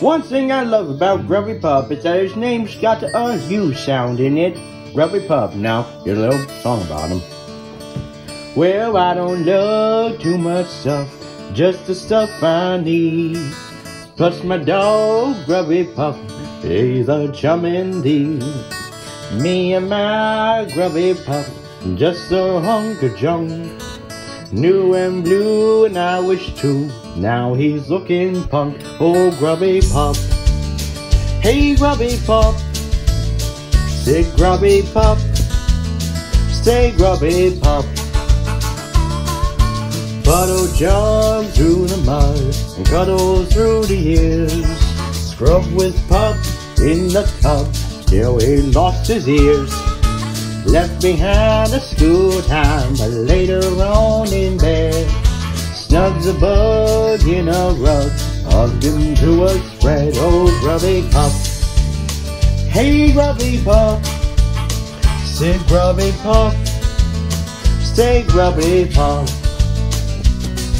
One thing I love about Grubby Pup is that his name's got a U sound in it. Grubby Pup. Now, your little song about him. Well, I don't love too much stuff, just the stuff I need. Plus my dog, Grubby Pup, he's a chum indeed. Me and my Grubby Pup, just a hunk of junk. New and blue, and I wish too. Now he's looking punk. Oh, Grubby Pup. Hey, Grubby Pup. Sit, Grubby Pup. Stay, Grubby Pup. Puddle jump through the mud and cuddle through the years. Scrub with pup in the tub till he lost his ears. Left behind a school time, but later on in bed, snugs a bug in a rug, hugged him to a spread. Oh, grubby pup. Hey, grubby pup. Sit, grubby pup. Stay, grubby pup.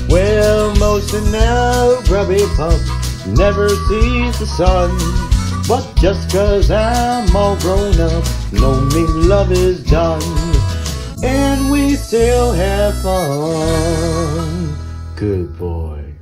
Well, most of now, grubby pup never sees the sun. But just cause I'm all grown up, no me love is done. And we still have fun. Good boy.